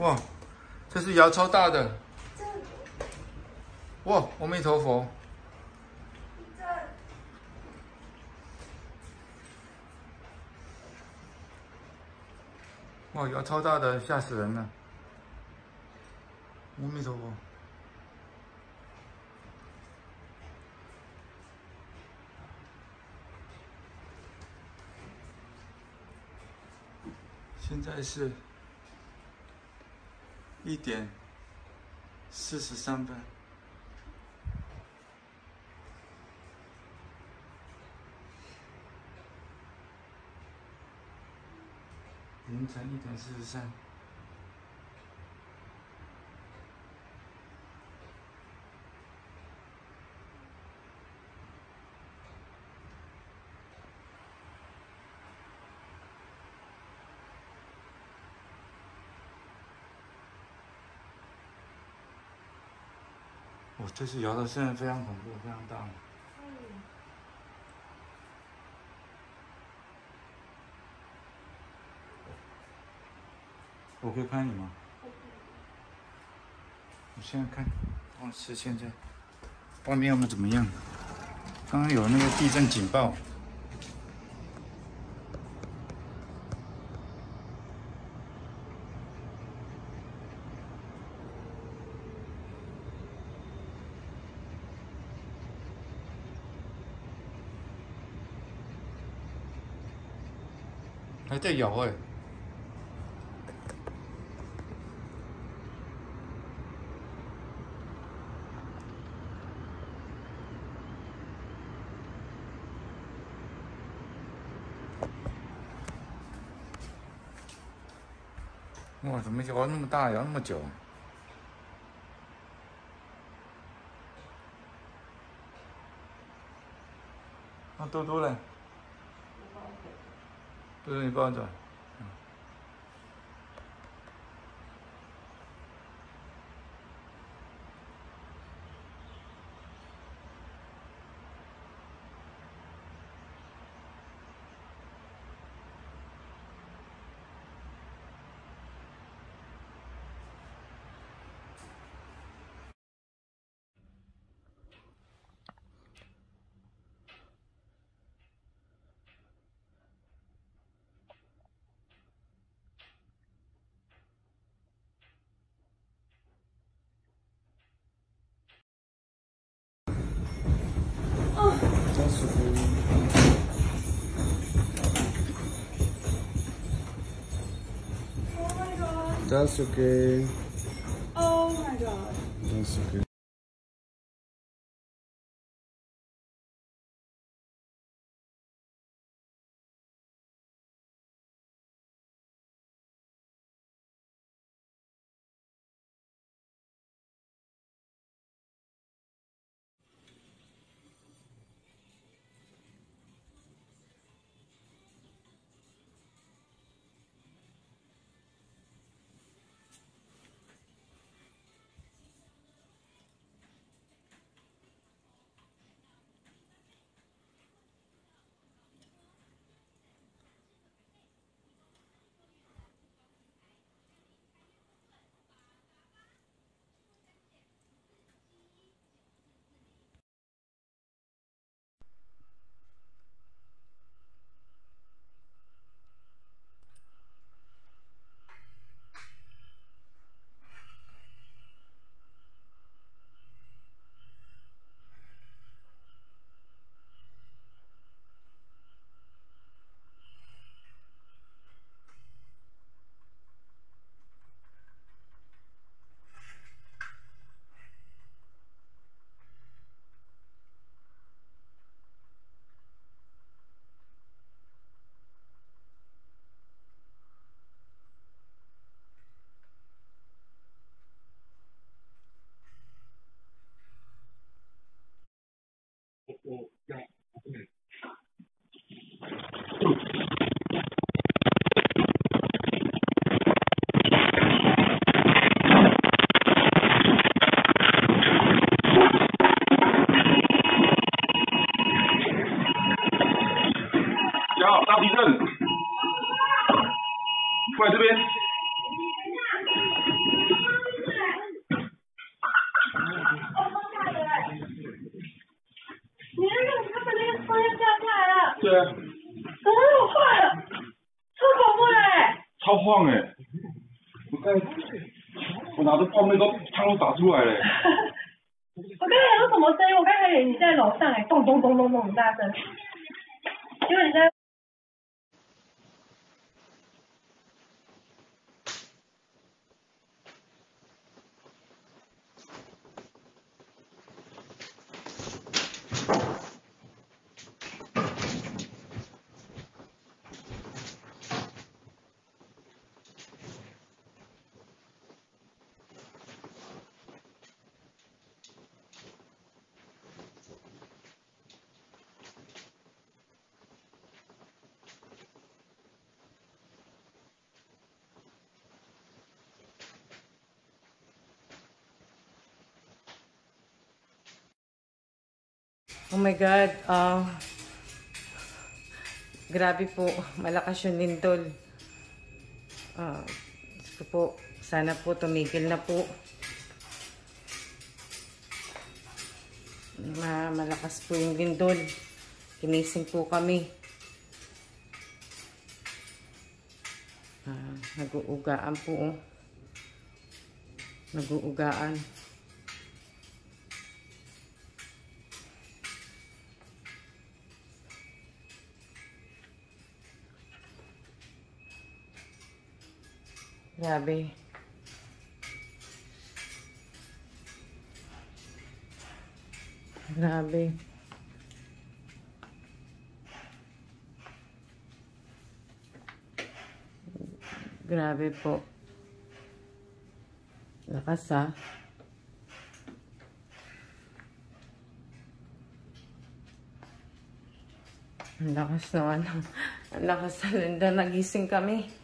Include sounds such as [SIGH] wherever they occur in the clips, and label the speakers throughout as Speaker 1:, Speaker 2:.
Speaker 1: 哇，这是窑超大的。哇，阿弥陀佛。哇，窑超大的，吓死人了。阿弥陀佛。现在是一点四十三分，凌晨一点四十三。这次摇的现在非常恐怖，非常大。我可以拍你吗？我现在看，我是现在外面要么怎么样？刚刚有那个地震警报。还在摇哎！哇，怎么摇那么大，摇那么久？那多多嘞？不是，你抱着。That's okay.
Speaker 2: Oh my god.
Speaker 1: That's okay.
Speaker 3: 我刚才我拿着泡面都汤都打出来了、[LAUGHS]
Speaker 2: 我刚才有什么声音？我刚才以为你在楼上哎，咚咚咚咚咚很大声。因为你在
Speaker 4: Oh my God. ah grabe po. Malakas yung lindol. Ko po. Sana po tumigil na po. Ma malakas po yung lindol. Kinising po kami. Ah, nag-uugaan po. oh. Nag-uugaan. Grabe. Grabe. Grabe po. Lakas ah. Ang lakas naman. [LAUGHS] Ang lakas na. Nagising kami.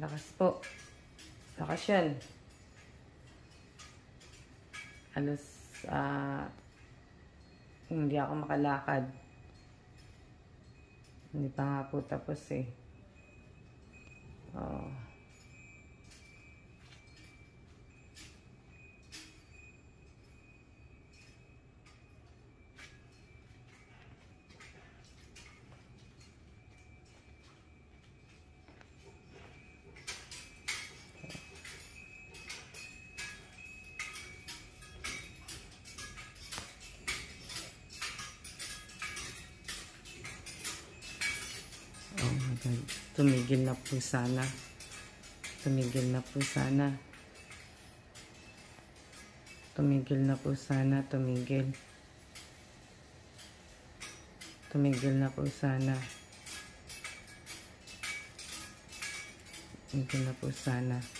Speaker 4: Lakas po. Lakas yan. Alos, ah, hindi ako makalakad. Hindi pa nga po tapos eh. Oh Tumigil na po sana. Tumigil na po sana. Tumigil na po sana. Tumigil. Tumigil na po sana. Tumigil na po sana.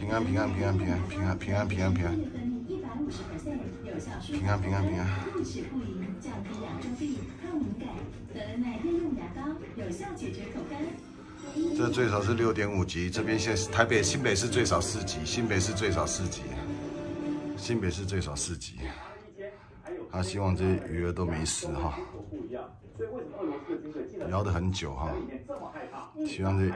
Speaker 5: 平安平安平安平安。平安平安平安平安平安平安平安平安。平安平安平安。这最少是六点五级，这边现台北、新北市最少四级，新北市最少四级，新北市最少四级。他希望这些鱼儿都没事哈，聊得很久哈，希望这。